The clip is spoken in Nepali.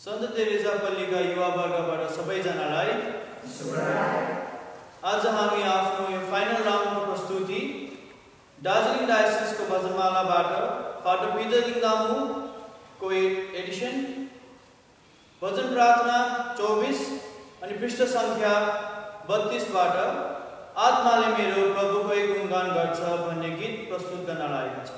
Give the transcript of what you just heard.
सन्त तेरेजापल्लीका युवावर्गबाट सबैजनालाई आज हामी आफ्नो यो फाइनल राउन्डको प्रस्तुति दार्जिलिङ डायसिसको भजनमालाबाट बजमालाबाट पाटोपिदामुको एडिसन भजन प्रार्थना चौबिस अनि पृष्ठ सङ्ख्या बत्तिसबाट आत्माले मेरो प्रभुकै गुणगान गर्छ भन्ने गीत प्रस्तुत गर्न लागेको छ।